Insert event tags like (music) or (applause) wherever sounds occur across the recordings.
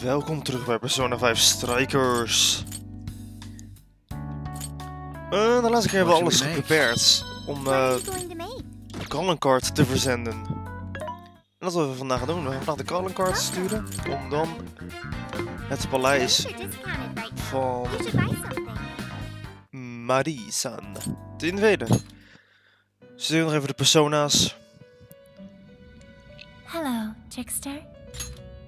Welkom terug bij Persona 5 Strikers. Uh, de laatste keer hebben we alles geprepared om uh, de calling card te verzenden. En dat is wat we vandaag gaan doen. We gaan vandaag de calling card sturen om dan het paleis van Marie-san te inveden. Stuur nog even de persona's. Hello, Trickster.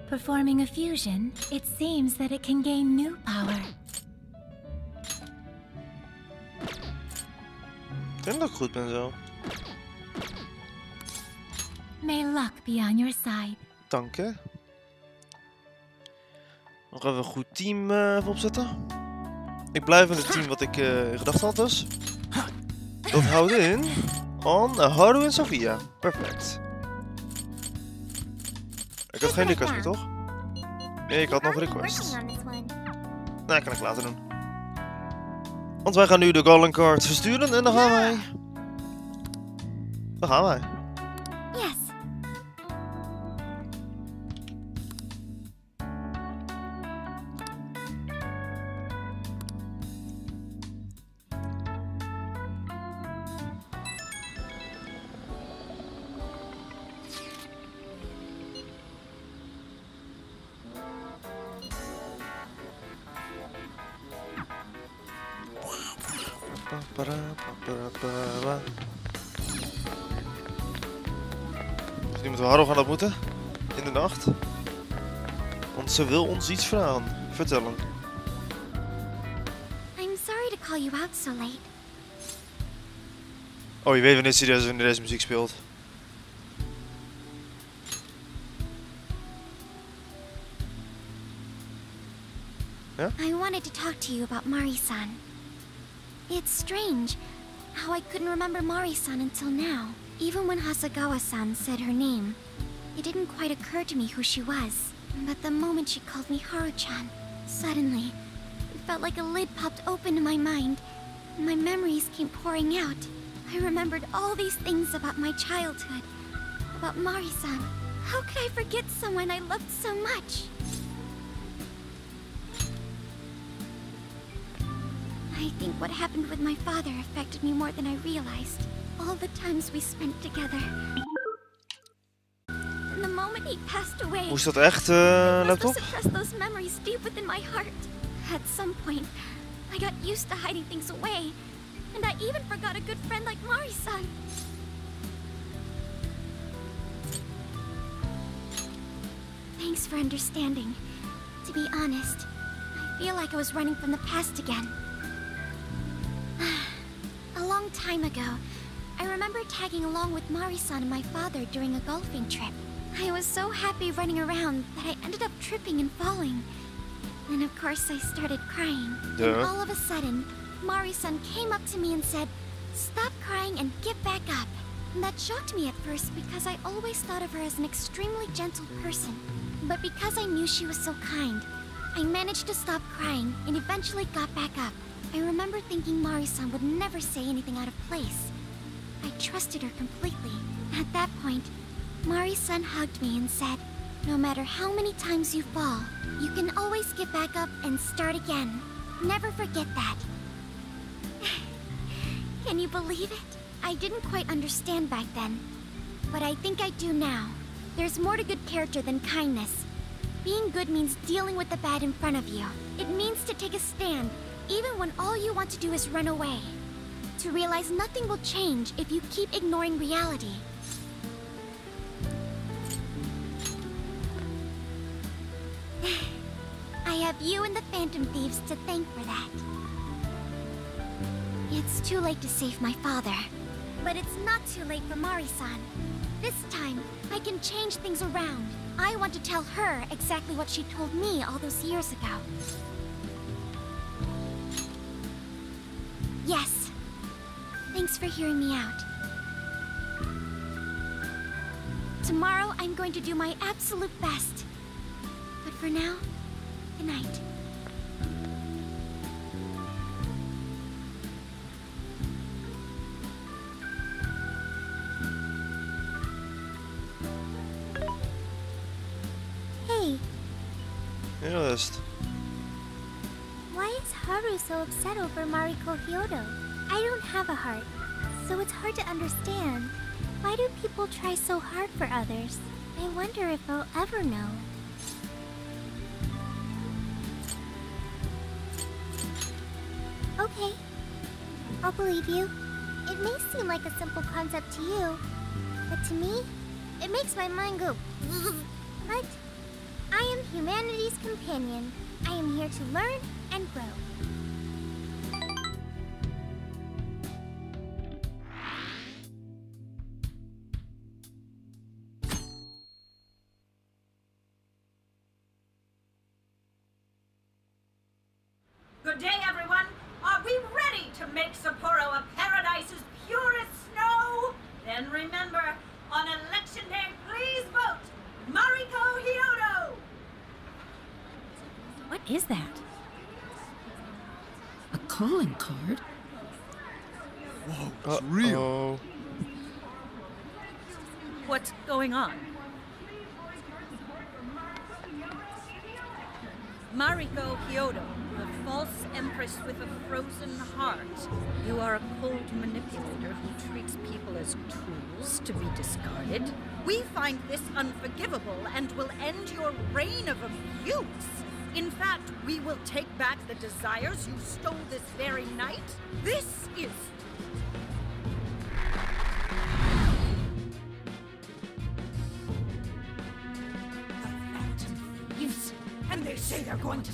Performing a fusion, it seems that it can gain new power. Ik denk dat ik goed ben zo. May luck be on your side. Dank je. Nog even een goed team uh, even opzetten. Ik blijf in het team wat ik uh, in gedachten had dus. Dat houdt in... On Haru en Sofia. Perfect. Ik had geen request meer, toch? Nee, ik had nog een request. Nou, kan ik later doen. Want wij gaan nu de Golden Card versturen en dan gaan wij... Dan gaan wij. Misschien moeten we Harro gaan ontmoeten. In de nacht. Want ze wil ons iets vragen. Vertellen. I'm sorry to call you out so late. Oh, je weet wanneer serieus wanneer deze muziek speelt. Yeah? I wanted to talk to you about Mari-san. It's strange how I couldn't remember Mari-san until now. Even when Hasagawa-san said her name, it didn't quite occur to me who she was. But the moment she called me Haru-chan, suddenly, it felt like a lid popped open in my mind. My memories came pouring out. I remembered all these things about my childhood, about Mari-san. How could I forget someone I loved so much? I think what happened with my father affected me more than I realized. All the times we spent together. Hoe is dat echt, uh, laptop? those memories deep within my heart. At some point, I got used to hiding things away. And I even forgot a good friend like Mari-san. Thanks for understanding. To be honest, I feel like I was running from the past again. (sighs) a long time ago, I remember tagging along with Mari-san and my father during a golfing trip. I was so happy running around that I ended up tripping and falling. And of course I started crying. Yeah. And all of a sudden, Mari-san came up to me and said, Stop crying and get back up. And that shocked me at first because I always thought of her as an extremely gentle person. But because I knew she was so kind, I managed to stop crying and eventually got back up. I remember thinking Mari-san would never say anything out of place. I trusted her completely. At that point, Mari-san hugged me and said, No matter how many times you fall, you can always get back up and start again. Never forget that. (sighs) can you believe it? I didn't quite understand back then, but I think I do now. There's more to good character than kindness. Being good means dealing with the bad in front of you. It means to take a stand, even when all you want to do is run away. To realize nothing will change if you keep ignoring reality. Have you and the Phantom Thieves to thank for that. It's too late to save my father. But it's not too late for Mari-san. This time, I can change things around. I want to tell her exactly what she told me all those years ago. Yes. Thanks for hearing me out. Tomorrow, I'm going to do my absolute best. But for now, good night. Hey, artist. Why is Haru so upset over Mariko Hyodo? I don't have a heart, so it's hard to understand. Why do people try so hard for others? I wonder if I'll ever know. Believe you. It may seem like a simple concept to you, but to me, it makes my mind go. (laughs) but I am humanity's companion. I am here to learn and grow. Good day, everyone. Are we ready to make Sapporo a paradise as pure as snow? Then remember, on election day, please vote Mariko Hyodo! What is that? A calling card? Whoa, it's real. Oh, What's going on? Mariko Hyodo, the false empress with a frozen heart. You are a cold manipulator who treats people as tools to be discarded. We find this unforgivable and will end your reign of abuse. In fact, we will take back the desires you stole this very night. This is The Phantom Thieves? And they say they're going to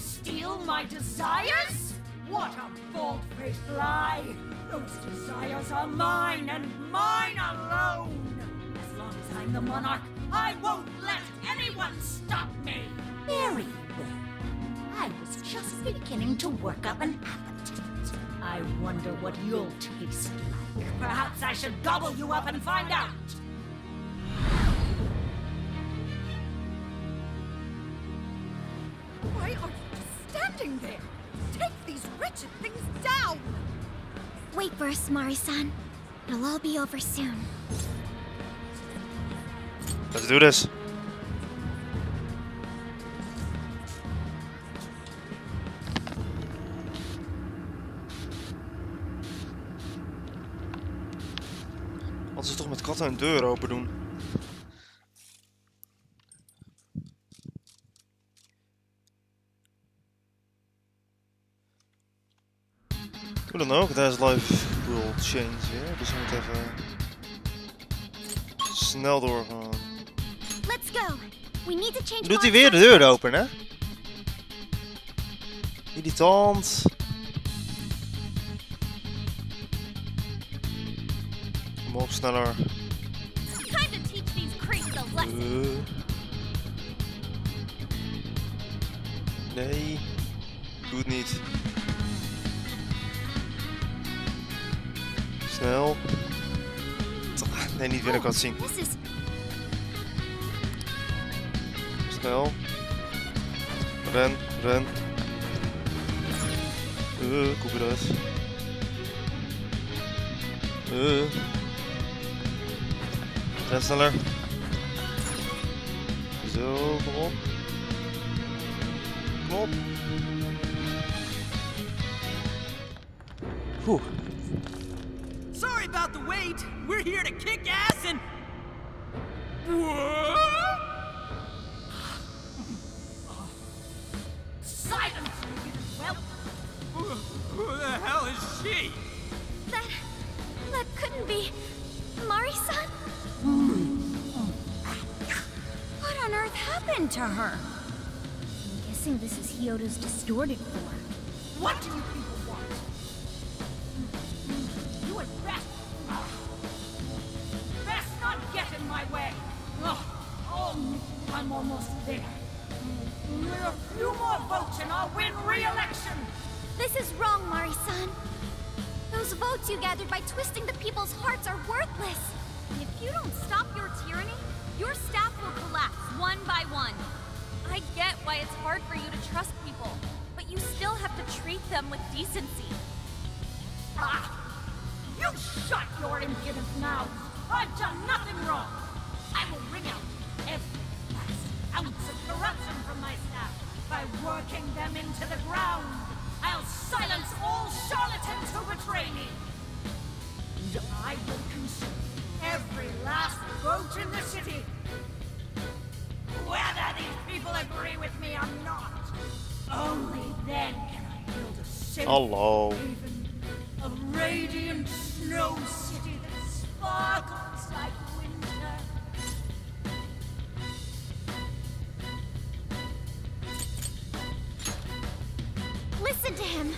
my desires? What a bald-faced lie! Those desires are mine and mine alone! As long as I'm the monarch, I won't let anyone stop me! Very well. I was just beginning to work up an appetite. I wonder what you'll taste like. Perhaps I should gobble you up and find out! Wait for us, Mari-san. It'll all be over soon. let's do this. Als ze toch met katten een deur open doen. Life will change weer. Dus we moeten even snel doorgaan. Let's go. We need to change. Doet hij weer de deur open, hè? Irritant. Kom op, sneller. Uh. Nee. Doe het niet. Snel. Nee, niet binnenkant zien. This is Snel. Ren, ren. Uh, koep eruit. Uh. Ren sneller. Zo, kom op. Kom op. Oeh. Sorry about the wait. We're here to kick ass and. Silence, you whelp! Who the hell is she? that. That couldn't be. Mari-san. What on earth happened to her? I'm guessing this is Hyodo's distorted form. What do you people want? You winter. Listen to him.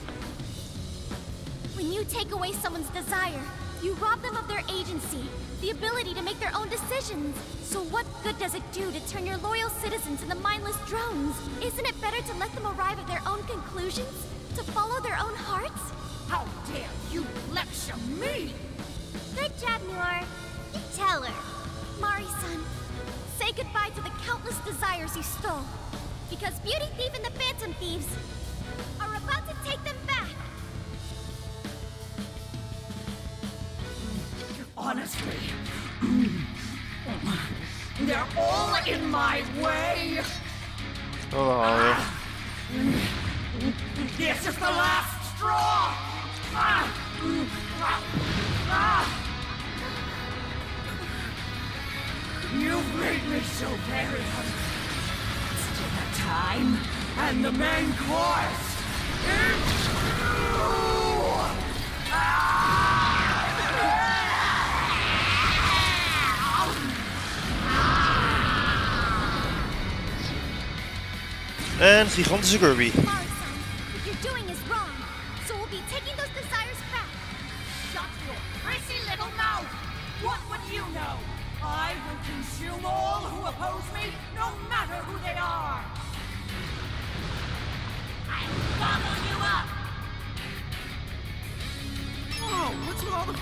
When you take away someone's desire, you rob them of their agency, the ability to make their own decisions. So what good does it do to turn your loyal citizens into mindless drones? Isn't it better to let them arrive at their own conclusions? To follow their own hearts? How dare you lecture me? Good job, Noir. Tell her. Mari-san, say goodbye to the countless desires you stole. Because Beauty Thief and the Phantom Thieves are about to take them back. Honestly, they're all in my way. Oh, alweer. Ah. This is the last straw. Ah! Ah! You've made me so very hungry. It's dinner time, and the main course is you! En gigantische Kirby.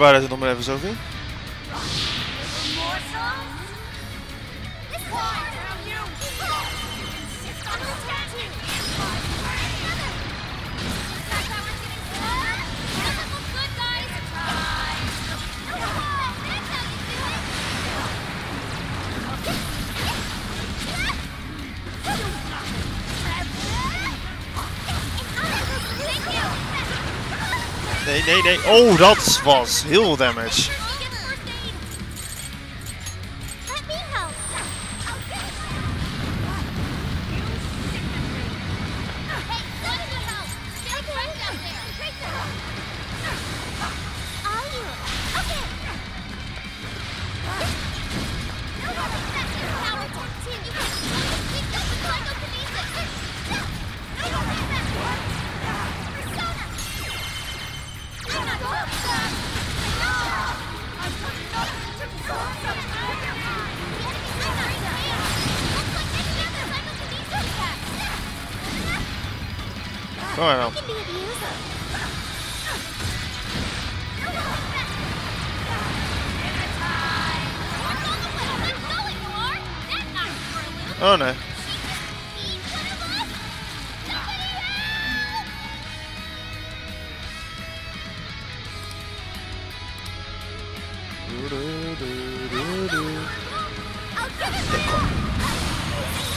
Hoe waren het nog maar even? Oh, dat was heel damage. Kom maar dan. Can be abused. Oh nee.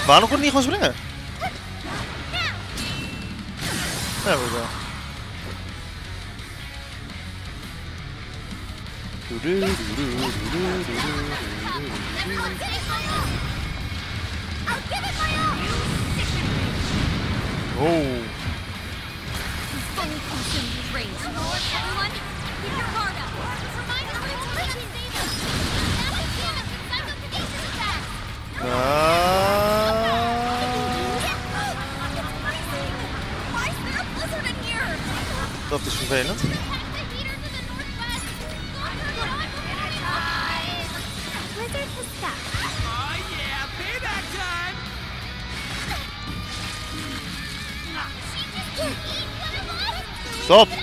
Waarom kon het niet gewoon springen? Stop!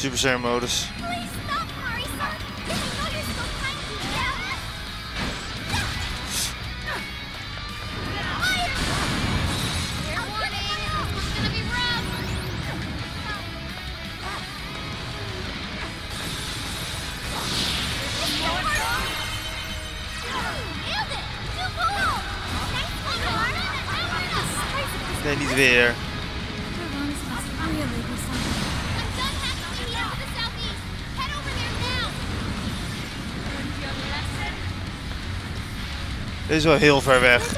Super Saiyan modus. Nee, niet weer. Dit is wel heel ver weg.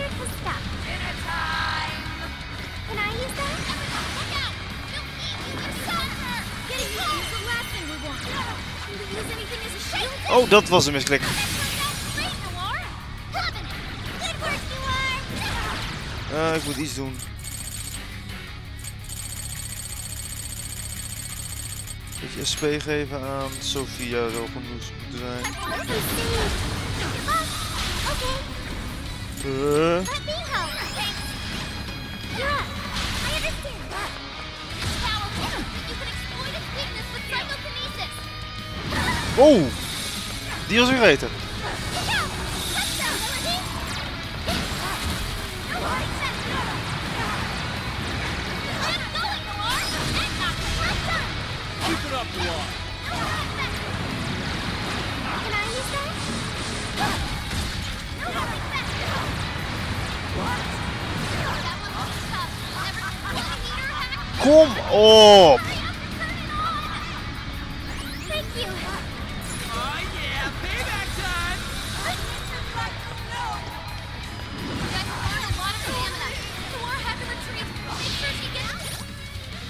Oh, dat was een misklik. Uh, ik moet iets doen. Beetje SP geven aan Sofia, zou genoeg moeten zijn. Oh! Die was weer weten. Kom op!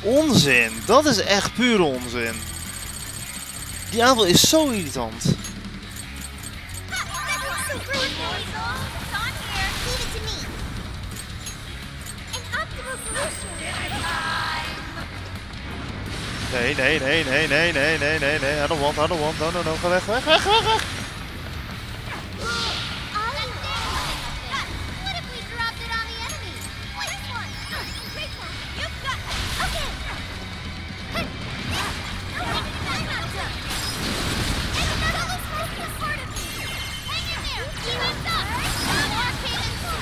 Onzin! Dat is echt puur onzin. Die aanval is zo irritant. Nee, nee, nee, nee, nee, nee, nee, nee, nee. I don't want, I don't want. No, no, no. Ga weg, weg, weg, weg, weg.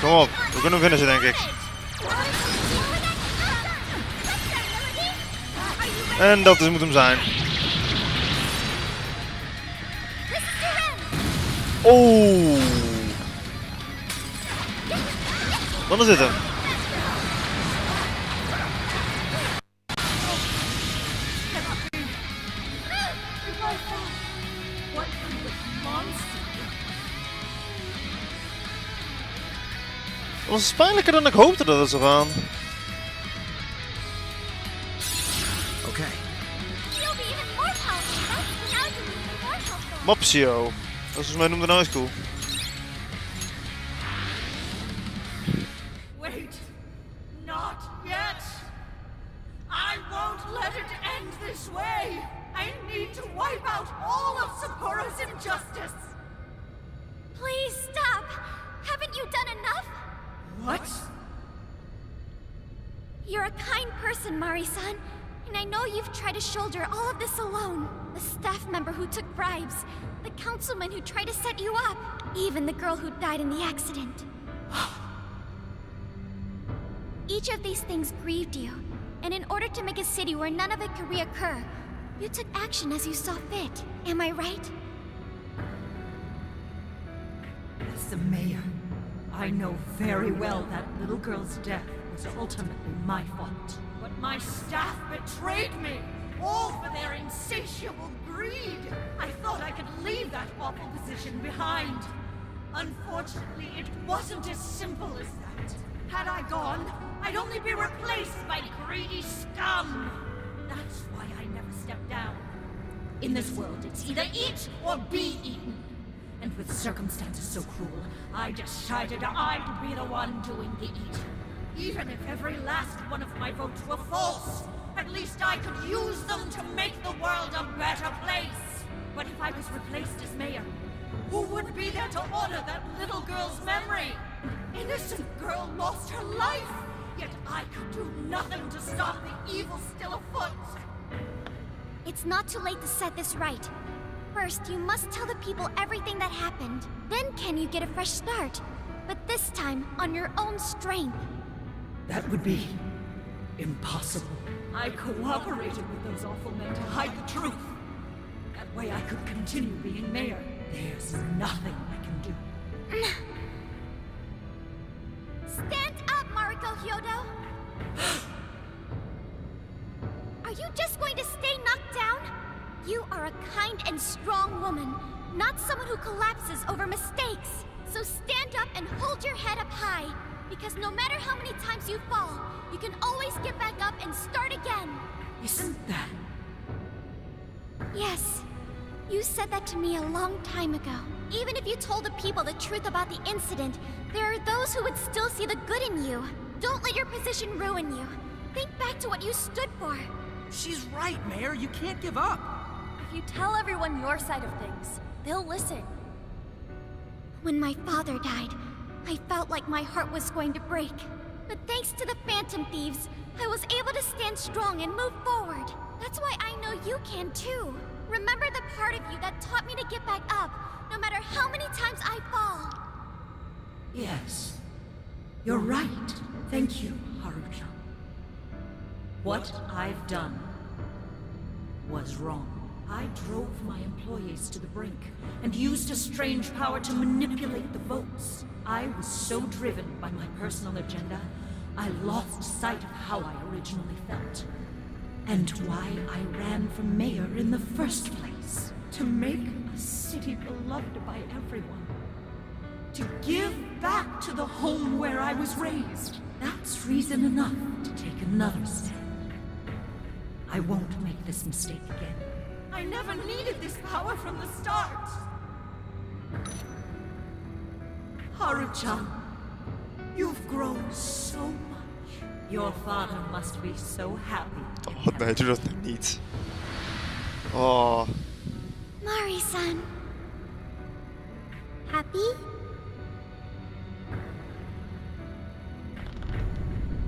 Kom op, we kunnen winnen ze denk ik. En dat is, moet hem zijn. Oh. Wat is dit hem. Dat was pijnlijker dan ik hoopte dat het zou gaan. Optio, Dat is volgens mij noemde een high school. As you saw fit. Am I right? As the mayor, I know very well that little girl's death was ultimately my fault. But my staff betrayed me, all for their insatiable greed. I thought I could leave that awful position behind. Unfortunately, it wasn't as simple as that. Had I gone, I'd only be replaced by greedy scum. That's why I never stepped down. In this world, it's either eat or be eaten. And with circumstances so cruel, I decided I'd be the one doing the eating. Even if every last one of my votes were false, at least I could use them to make the world a better place. But if I was replaced as mayor, who would be there to honor that little girl's memory? Innocent girl lost her life, yet I could do nothing to stop the evil still afoot. It's not too late to set this right. First, you must tell the people everything that happened. Then can you get a fresh start? But this time, on your own strength. That would be... impossible. I cooperated with those awful men to hide the truth. That way I could continue being mayor. There's nothing I can do. (clears throat) because no matter how many times you fall, you can always get back up and start again. Isn't that... Yes. You said that to me a long time ago. Even if you told the people the truth about the incident, there are those who would still see the good in you. Don't let your position ruin you. Think back to what you stood for. She's right, Mayor. You can't give up. If you tell everyone your side of things, they'll listen. When my father died, I felt like my heart was going to break. But thanks to the Phantom Thieves, I was able to stand strong and move forward. That's why I know you can too. Remember the part of you that taught me to get back up, no matter how many times I fall. Yes. You're right. Thank you, Haru-chan. What I've done was wrong. I drove my employees to the brink and used a strange power to manipulate the votes. I was so driven by my personal agenda, I lost sight of how I originally felt. And why I ran for mayor in the first place. To make a city beloved by everyone. To give back to the home where I was raised. That's reason enough to take another step. I won't make this mistake again. I never needed this power from the start. Haru-chan, you've grown so much. Your father must be so happy. Oh nee, doe dat nou niet. Oh, Mari-san. Happy?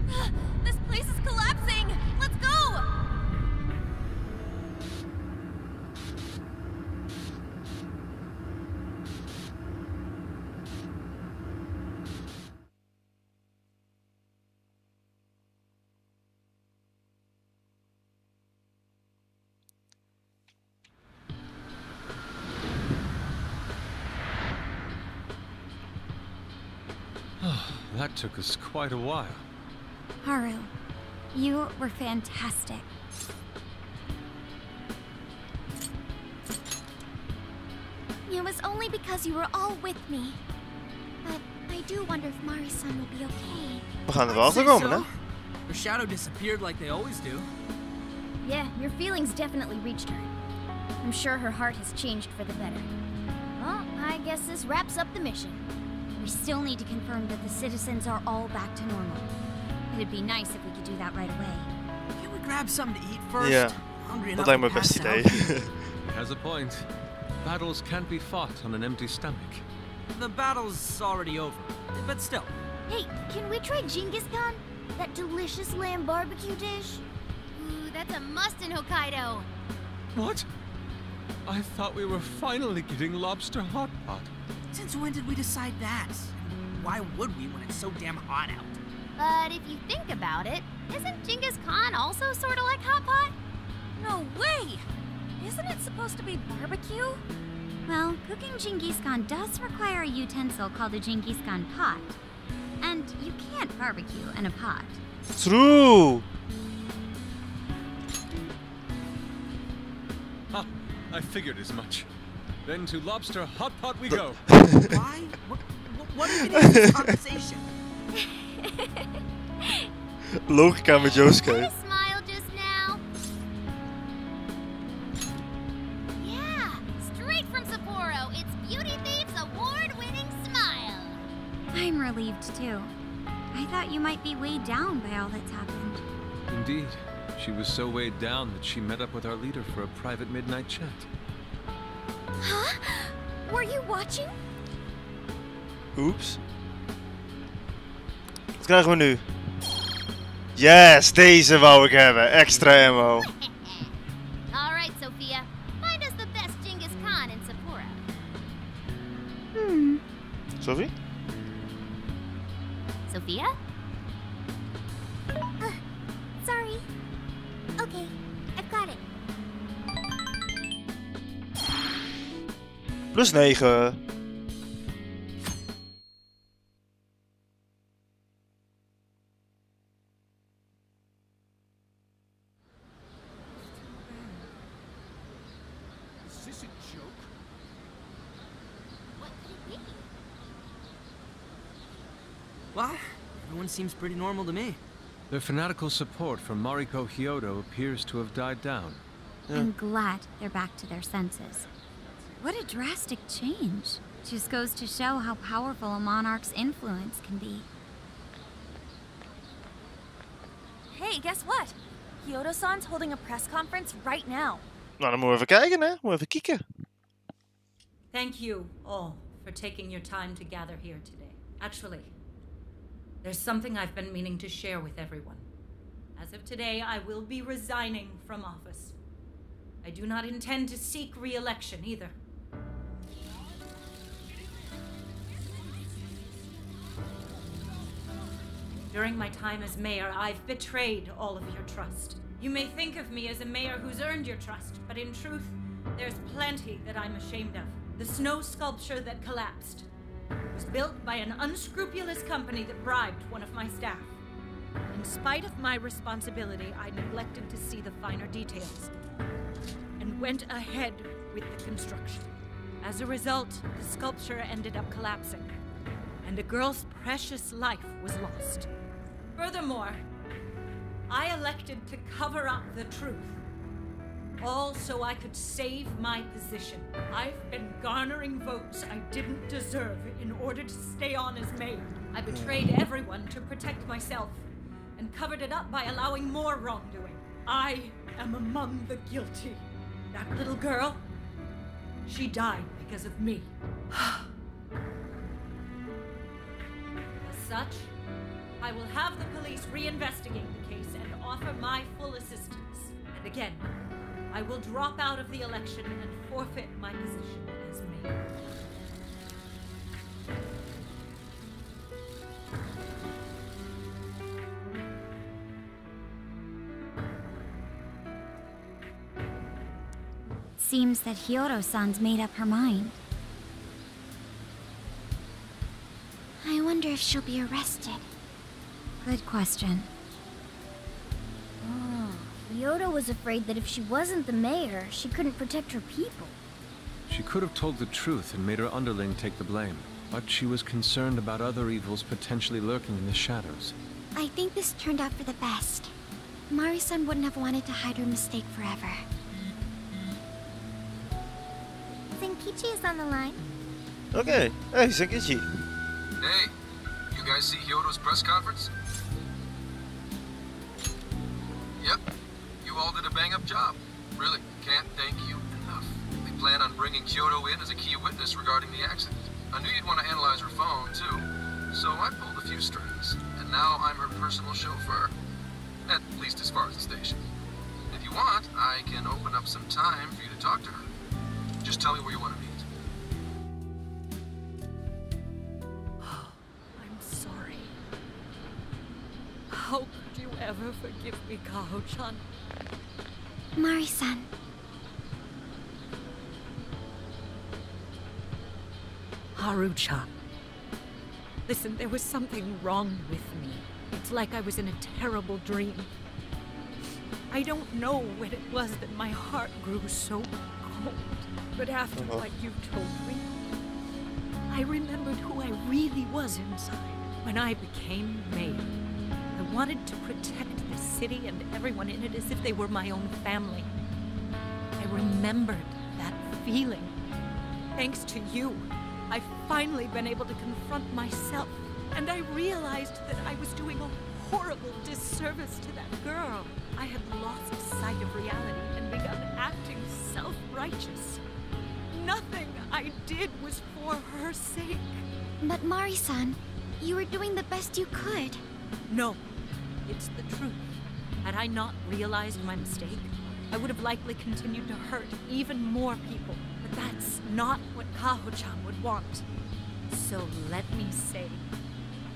(gasps) This place is collapsing! Let's go! That took us quite a while. Haru, you were fantastic. It was only because you were all with me. But I do wonder if Mari-san will be okay. we gaan er wel Say achter komen, hè? so. Her shadow disappeared like they always do. Yeah, your feelings definitely reached her. I'm sure her heart has changed for the better. Well, I guess this wraps up the mission. We still need to confirm that the citizens are all back to normal. It'd be nice if we could do that right away. Can we grab something to eat first? Ja, Hungry dat enough lijkt me to het beste pass idee. out. He (laughs) has a point. Battles can't be fought on an empty stomach. The battle's already over. But still, Hey, can we try Genghis Khan? That delicious lamb barbecue dish? Ooh, that's a must in Hokkaido. What? I thought we were finally getting lobster hot pot. Since when did we decide that? Why would we when it's so damn hot out? But if you think about it, isn't Genghis Khan also sort of like hot pot? No way! Isn't it supposed to be barbecue? Well, cooking Genghis Khan does require a utensil called a Genghis Khan pot. And you can't barbecue in a pot. True. Ha! I figured as much. Then to lobster hot pot we go. (laughs) Why? What, what, what even is this conversation? Logica met Yusuke. smile just now. Yeah, straight from Sapporo. It's Beauty Thief's award-winning smile. I'm relieved too. I thought you might be weighed down by all that's happened. Indeed. She was so weighed down that she met up with our leader for a private midnight chat. Huh? Were you watching? Oeps. Wat krijgen we nu? Yes, deze wou ik hebben. Extra ammo. (laughs) All right, Sophia. Find us the best Genghis Khan in Sapporo. Hmm. Sorry? Sophia? Plus 9. Is this a joke? What could it be? Well, everyone seems pretty normal to me. Their fanatical support for Mariko Hyodo appears to have died down. I'm glad they're back to their senses. What a drastic change. Just goes to show how powerful a monarch's influence can be. Hey, guess what? Hyodo-san's holding a press conference right now. Nou, dan moeten we even eh? kijken, hè. Moeten we even eh? kijken. Thank you all for taking your time to gather here today. Actually, there's something I've been meaning to share with everyone. As of today, I will be resigning from office. I do not intend to seek re election either. During my time as mayor, I've betrayed all of your trust. You may think of me as a mayor who's earned your trust, but in truth, there's plenty that I'm ashamed of. The snow sculpture that collapsed was built by an unscrupulous company that bribed one of my staff. In spite of my responsibility, I neglected to see the finer details and went ahead with the construction. As a result, the sculpture ended up collapsing, and a girl's precious life was lost. Furthermore, I elected to cover up the truth. All so I could save my position. I've been garnering votes I didn't deserve in order to stay on as mayor. I betrayed hmm. everyone to protect myself and covered it up by allowing more wrongdoing. I am among the guilty. That little girl, she died because of me. (sighs) As such, I will have the police reinvestigate the case and offer my full assistance. And again, I will drop out of the election and forfeit my position as mayor. Seems that Hyodo-san's made up her mind. I wonder if she'll be arrested. Good question. Ah, oh, Hyodo was afraid that if she wasn't the mayor, she couldn't protect her people. She could have told the truth and made her underling take the blame, but she was concerned about other evils potentially lurking in the shadows. I think this turned out for the best. Mari-san wouldn't have wanted to hide her mistake forever. Zenkichi is on the line. Okay. hey, Zenkichi. Hey, you guys see Hyodo's press conference? Bang-up job. Really, can't thank you enough. We plan on bringing Hyodo in as a key witness regarding the accident. I knew you'd want to analyze her phone, too, so I pulled a few strings. And now I'm her personal chauffeur. At least as far as the station. If you want, I can open up some time for you to talk to her. Just tell me where you want to meet. (gasps) I'm sorry. How could you ever forgive me, Kaho-chan? Mari-san. Haru-chan. Listen, there was something wrong with me. It's like I was in a terrible dream. I don't know what it was that my heart grew so cold. But after Uh-huh. what you told me, I remembered who I really was inside when I became mayor. I wanted to protect the city and everyone in it as if they were my own family. I remembered that feeling. Thanks to you, I've finally been able to confront myself. And I realized that I was doing a horrible disservice to that girl. I had lost sight of reality and begun acting self righteous. Nothing I did was for her sake. But Mari-san, you were doing the best you could. No, it's the truth. Had I not realized my mistake, I would have likely continued to hurt even more people. But that's not what Kaho-chan would want. So let me say,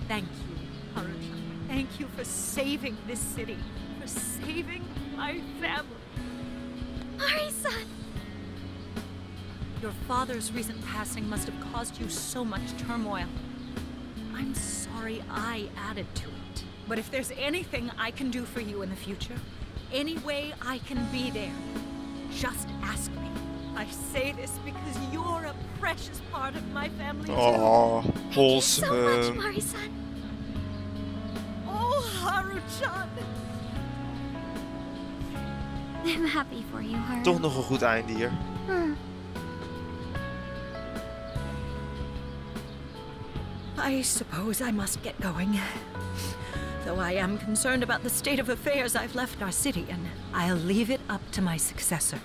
thank you, Haru-chan. Thank you for saving this city, for saving my family. Mari-san! Your father's recent passing must have caused you so much turmoil. I'm sorry I added to it. But if there's anything I can do for you in the future, any way I can be there, just ask me. I say this because you're a precious part of my family too. Oh, Thank you so much, wholesome. Mari-san. Oh, Haru-chan! I'm happy for you, Haru. Toch nog een goed einde hier. Hmm. I suppose I must get going. Though I am concerned about the state of affairs I've left our city, and I'll leave it up to my successor.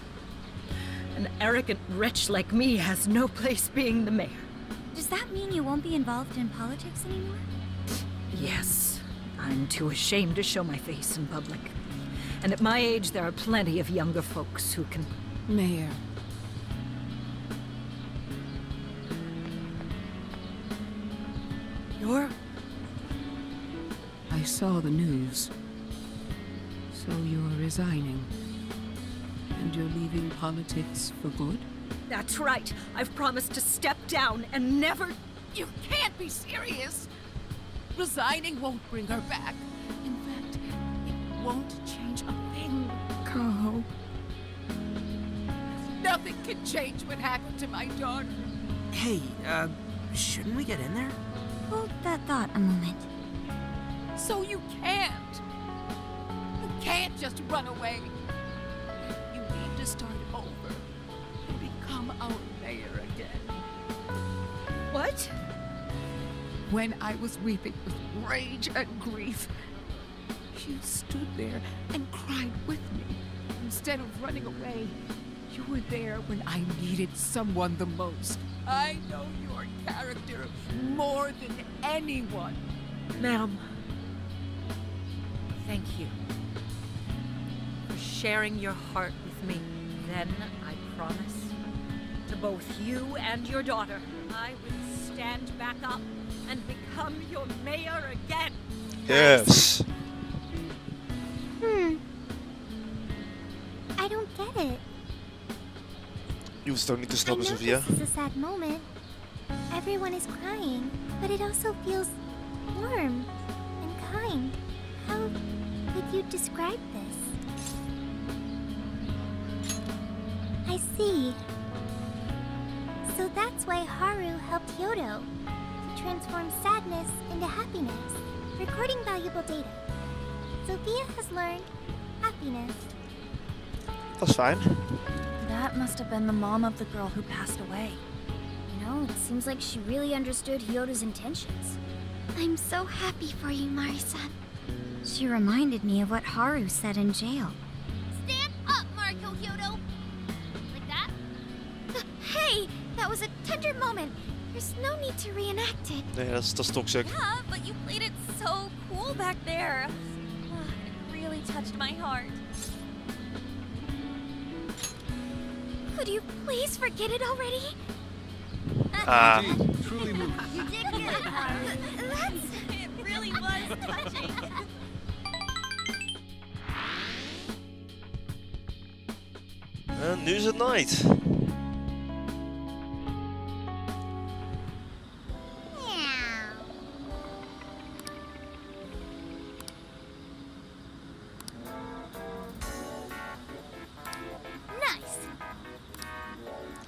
An arrogant wretch like me has no place being the mayor. Does that mean you won't be involved in politics anymore? Yes, I'm too ashamed to show my face in public. And at my age, there are plenty of younger folks who can. Mayor. You're. I saw the news. So you're resigning. And you're leaving politics for good? That's right. I've promised to step down and never. You can't be serious! Resigning won't bring her back. In fact, it won't change a thing. Kaho. Nothing can change what happened to my daughter. Hey, uh, shouldn't we get in there? Hold that thought a moment. So you can't. You can't just run away. You need to start over and become our mayor again. What? When I was weeping with rage and grief, you stood there and cried with me. Instead of running away, you were there when I needed someone the most. I know your character more than anyone. Ma'am, thank you for sharing your heart with me. Then I promise to both you and your daughter, I will stand back up and become your mayor again. Yes. Hmm. I don't get it. Je hoeft het ook niet te I Sophia. this is a sad moment. Everyone is crying, but it also feels warm describe this? I see. So that's why Haru helped Hyodo to transform sadness into happiness, recording valuable data. Sophia has learned happiness. That's fine. That must have been the mom of the girl who passed away. You know, it seems like she really understood Hyodo's intentions. I'm so happy for you, Mari-san. She reminded me of what Haru said in jail. Stand up, Mariko Hyodo! Like that? (laughs) Hey! That was a tender moment. There's no need to reenact it. Nee, dat is, dat is toxic. Yeah, but you played it so cool back there. It really touched my heart. Could you please forget it already? Ah. Truly moving. (laughs) You did good, (laughs) That's... It really was touching. En nu is het night. Nice.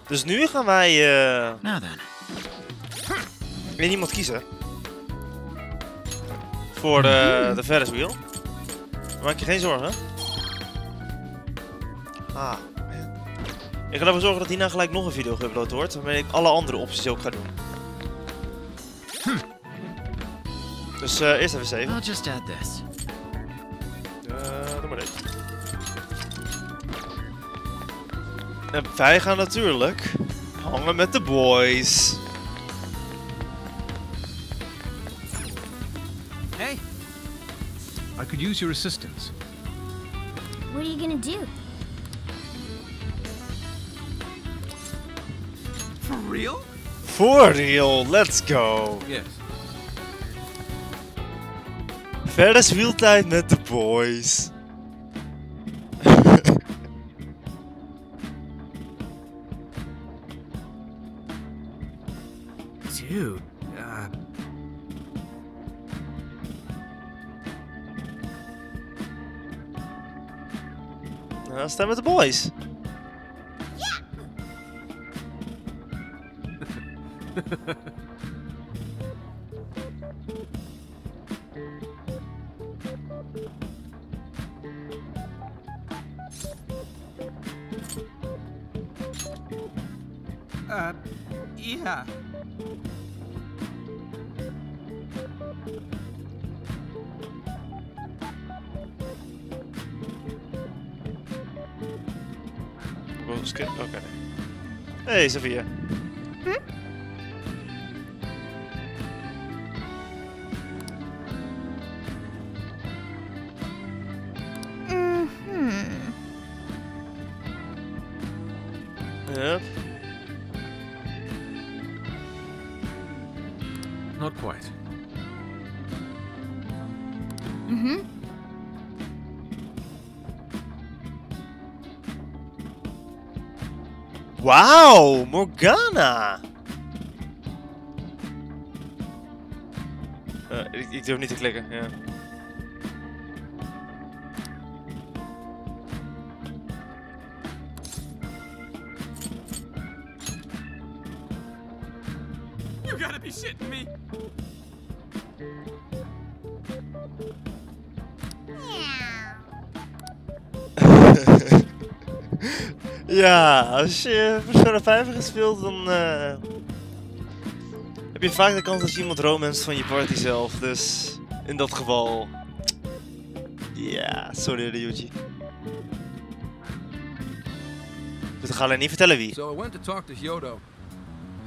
Dus nu gaan wij eh Now then. weer iemand kiezen. Voor de, de Ferris wheel. Maak je geen zorgen. Ah. Ik ga ervoor zorgen dat hierna gelijk nog een video geüpload wordt. Waarmee ik alle andere opties ook ga doen. Dus eh, eerst even zeven. I'll just add this. Eh, doe maar dit. En wij gaan natuurlijk hangen met de boys. Hey! I could use your assistance. What are you gonna do? For real, let's go. Yes. Verder wieltijd met de boys. (laughs) Dude, uh, Nou, staan met de boys. Uh, yeah. Wel skip, Oké. Hey, Sophia. Wauw, Morgana. Eh, ik, ik durf niet te klikken, ja. You gotta be shitting me. Ja, als je Persona 5 hebt gespeeld, dan eh, heb je vaak de kans dat je iemand romanst van je party zelf. Dus in dat geval, ja, sorry Ryuji. Dus ik ga alleen niet vertellen wie. So I went to talk to Hyodo,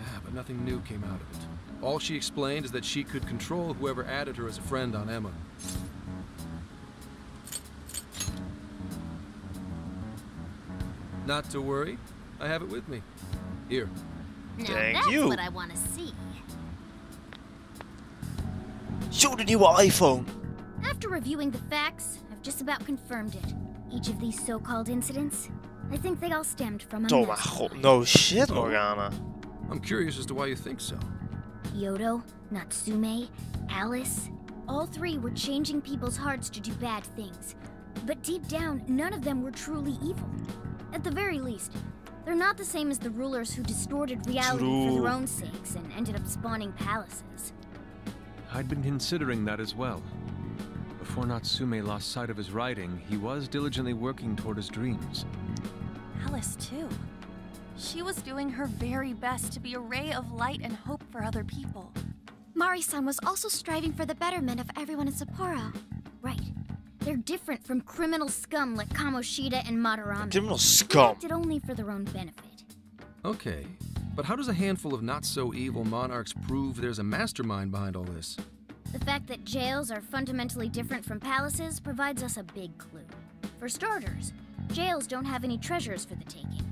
Ah, but nothing new came out of it. All she explained is that she could control whoever added her as a friend on Emma. Not to worry, I have it with me. Here. Now Thank that's you. what I want to see. Zo, de nieuwe iPhone. After reviewing the facts, I've just about confirmed it. Each of these so-called incidents, I think they all stemmed from a Oh mijn god, no shit oh. Morgana. I'm curious as to why you think so. Hyodo, Natsume, Alice, all three were changing people's hearts to do bad things. But deep down, none of them were truly evil. At the very least, they're not the same as the rulers who distorted reality for their own sakes and ended up spawning palaces. I'd been considering that as well. Before Natsume lost sight of his writing, he was diligently working toward his dreams. Alice, too. She was doing her very best to be a ray of light and hope for other people. Mari-san was also striving for the betterment of everyone in Sapporo. Right. They're different from criminal scum like Kamoshida and Madarame. Criminal They scum. acted only for their own benefit. Okay, But how does a handful of not-so-evil monarchs prove there's a mastermind behind all this? The fact that jails are fundamentally different from palaces provides us a big clue. For starters, jails don't have any treasures for the taking.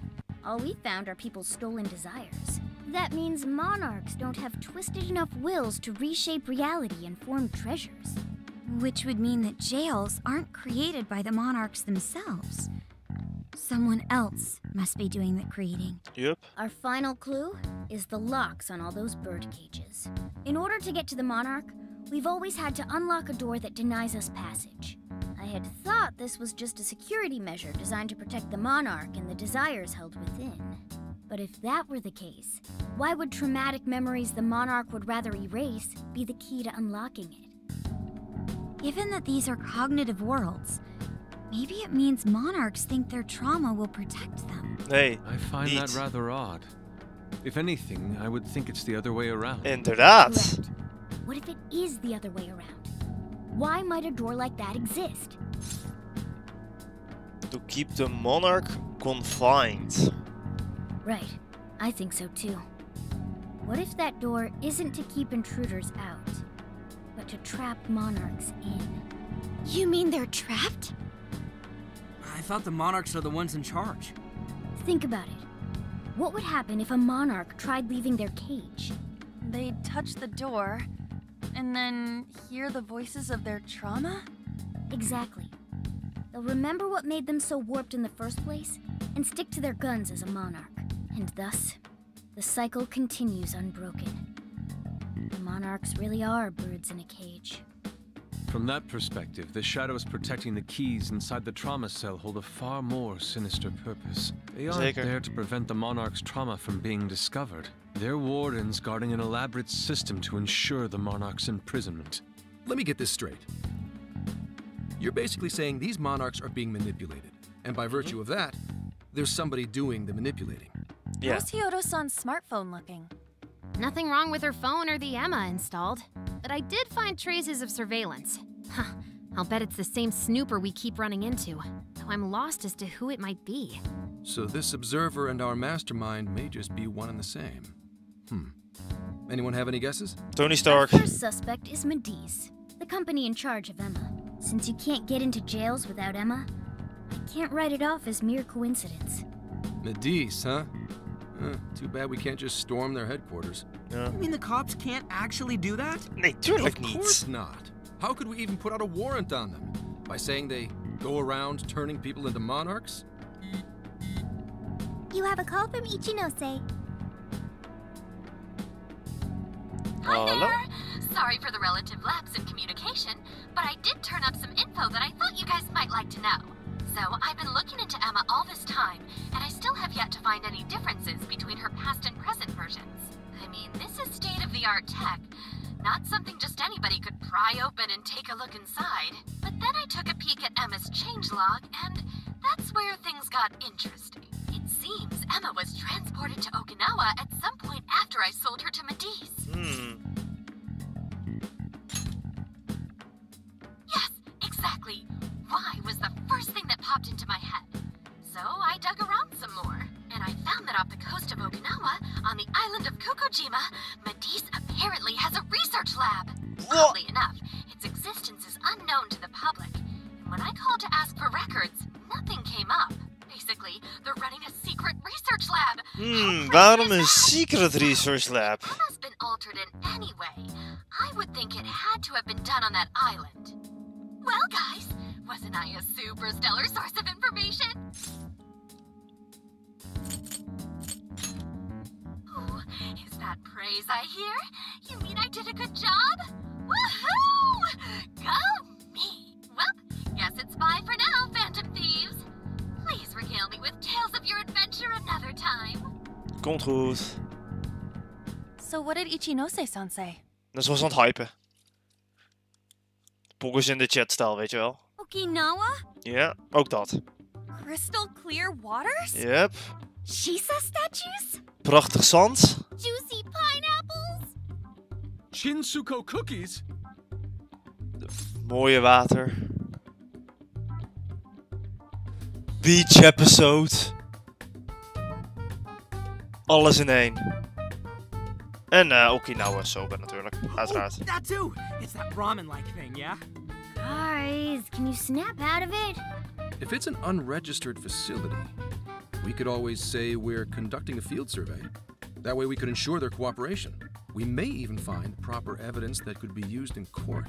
All we found are people's stolen desires. That means monarchs don't have twisted enough wills to reshape reality and form treasures. Which would mean that jails aren't created by the monarchs themselves. Someone else must be doing the creating. Yep. Our final clue is the locks on all those bird cages. In order to get to the monarch, we've always had to unlock a door that denies us passage. I had thought this was just a security measure designed to protect the monarch and the desires held within. But if that were the case, why would traumatic memories the monarch would rather erase be the key to unlocking it? Given that these are cognitive worlds, maybe it means monarchs think their trauma will protect them. Hey, I find niet. that rather odd. If anything, I would think it's the other way around. Inderdaad. Correct. What if it is the other way around? Why might a door like that exist? To keep the monarch confined. Right. I think so too. What if that door isn't to keep intruders out, but to trap monarchs in? You mean they're trapped? I thought the monarchs are the ones in charge. Think about it. What would happen if a monarch tried leaving their cage? They'd touch the door and then hear the voices of their trauma? Exactly. They'll remember what made them so warped in the first place and stick to their guns as a monarch. And thus, the cycle continues unbroken. The monarchs really are birds in a cage. From that perspective, the shadows protecting the keys inside the trauma cell hold a far more sinister purpose. They aren't Zeker. there to prevent the monarch's trauma from being discovered. They're wardens guarding an elaborate system to ensure the monarch's imprisonment. Let me get this straight. You're basically saying these monarchs are being manipulated, and by virtue of that, there's somebody doing the manipulating. Yeah. How's Hyodo-san's smartphone looking? Nothing wrong with her phone or the Emma installed, but I did find traces of surveillance. Huh, I'll bet it's the same snooper we keep running into, though I'm lost as to who it might be. So this observer and our mastermind may just be one and the same. Hmm. Anyone have any guesses? Tony Stark. Our first suspect is Madicce, the company in charge of Emma. Since you can't get into jails without Emma, I can't write it off as mere coincidence. Madicce, huh? Huh, too bad we can't just storm their headquarters. Ja. You mean the cops can't actually do that? Nee, tuurlijk of niet. course not. How could we even put out a warrant on them? By saying they go around turning people into monarchs? You have a call from Ichinose. Hi Hello? there! Sorry for the relative lapse in communication, but I did turn up some info that I thought you guys might like to know. So, I've been looking into Emma all this time, and I still have yet to find any differences between her past and present versions. I mean, this is state of the art tech, not something just anybody could pry open and take a look inside. But then I took a peek at Emma's changelog, and that's where things got interesting. It seems Emma was transported to Okinawa at some point after I sold her to Madicce. Hmm. Yes, exactly. Why was the first thing that popped into my head. So I dug around some more, and I found that off the coast of Okinawa, on the island of Kokojima, Madicce apparently has a research lab. Oddly enough, its existence is unknown to the public, and when I called to ask for records, nothing came up. Basically, they're running a secret research lab. Hmm, waarom een secret research lab? Emma's been altered in any way. I would think it had to have been done on that island. Well, guys, wasn't I a super stellar source of information? Ooh, is that praise I hear? You mean I did a good job? Woohoo! Go me! Well, guess it's bye for now, Phantom Thieves. Please regale me with tales of your adventure another time. Komt. So what did Ichinose-san say? Dat was aan het hypen. Poggers in de chatstijl, weet je wel. Okinawa? Ja, ook dat. Crystal clear waters? Yep. Shisa statues? Prachtig zand. Juicy pineapples? Shinsuko cookies? Mooie water. Beach episode. Alles in één. En uh, Okinawa soba natuurlijk, uiteraard. Oh, that too. It's that ramen-like thing, yeah? Guys, can you snap out of it? If it's an unregistered facility, we could always say we're conducting a field survey. That way we could ensure their cooperation. We may even find proper evidence that could be used in court.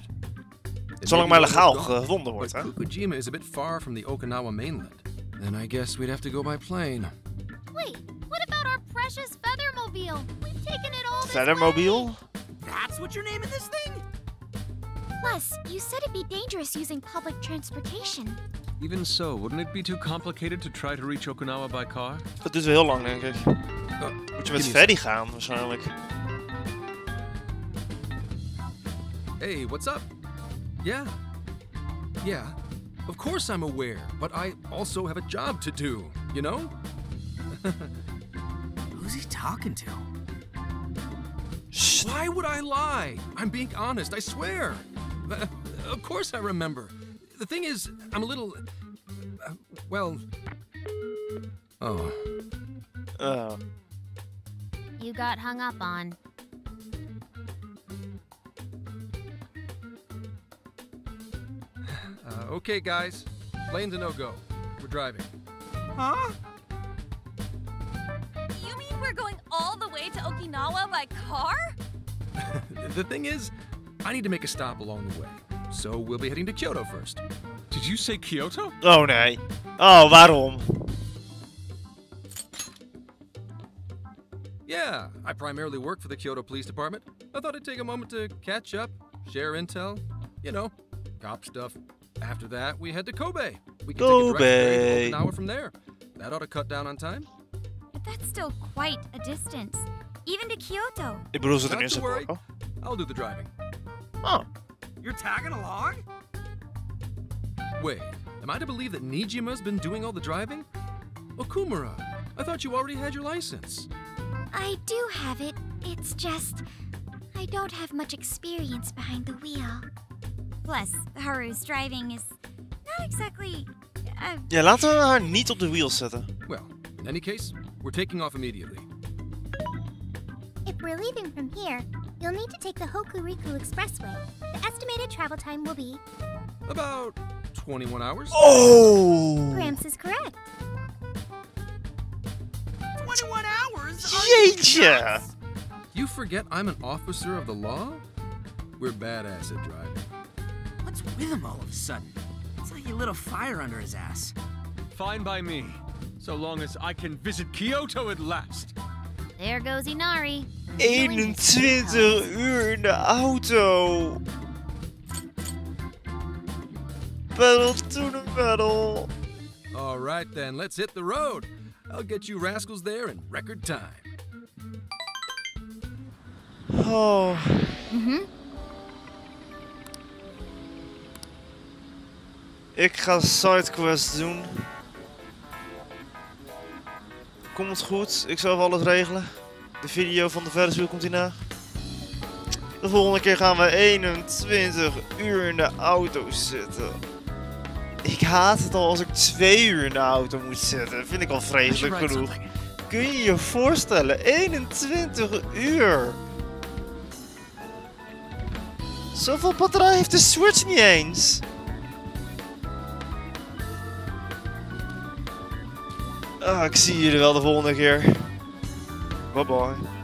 Zolang maar legaal gevonden wordt, hè? Kukujima is a bit far from the Okinawa mainland. Then I guess we'd have to go by plane. Wait, what about our precious Feathermobile? We've taken it all this Feathermobile? Way. That's what you're naming this thing? Plus, you said it'd be dangerous using public transportation. Even so, wouldn't it be too complicated to try to reach Okinawa by car? Dat duurt wel heel lang, denk ik. Oh, Moet je met ferry gaan, waarschijnlijk. Hey, what's up? Yeah. Yeah. Of course I'm aware, but I also have a job to do, you know? (laughs) Who's he talking to? Why would I lie? I'm being honest, I swear. Uh, of course I remember. The thing is, I'm a little. Uh, well. Oh. Oh. You got hung up on. Uh, okay, guys. Lane's a no-go. We're driving. Huh? You mean we're going all the way to Okinawa by car? (laughs) the thing is, I need to make a stop along the way. So we'll be heading to Kyoto first. Did you say Kyoto? Oh nee. Oh, waarom? Yeah, I primarily work for the Kyoto Police Department. I thought I'd take a moment to catch up, share intel, you know, cop stuff. After that, we head to Kobe. We can Kobe. take a direct Okinawa from there. That ought to cut down on time. But that's still quite a distance. Even to Kyoto. Ik bedoel ze ten Not eerste to worry. I'll do the driving. Oh. You're tagging along? Wait, am I to believe that Nijima's been doing all the driving? Okumura, I thought you already had your license. I do have it. It's just. I don't have much experience behind the wheel. Plus, Haru's driving is not exactly. Uh, Ja, laten we haar niet op de wheel zetten. Well, in any case, we're taking off immediately. If we're leaving from here, you'll need to take the Hokuriku Expressway. The estimated travel time will be. About 21 hours. Oh! Gramps is correct. 21 hours? Jeetje! You forget I'm an officer of the law? We're badass at driving. What's with him all of a sudden? It's like he lit a fire under his ass. Fine by me. So long as I can visit Kyoto at last. There goes Inari. 21 uur in de auto. Pedal to the metal. All right then, let's hit the road. I'll get you rascals there in record time. Oh. Mm-hmm. Ik ga sidequests doen. Komt goed, ik zal alles regelen. De video van de verder komt hierna. De volgende keer gaan we 21 uur in de auto zitten. Ik haat het al als ik 2 uur in de auto moet zitten. Dat vind ik al vreselijk genoeg. Kun je je voorstellen? 21 uur! Zoveel batterij heeft de Switch niet eens. Ah, ik zie jullie wel de volgende keer. Bye bye.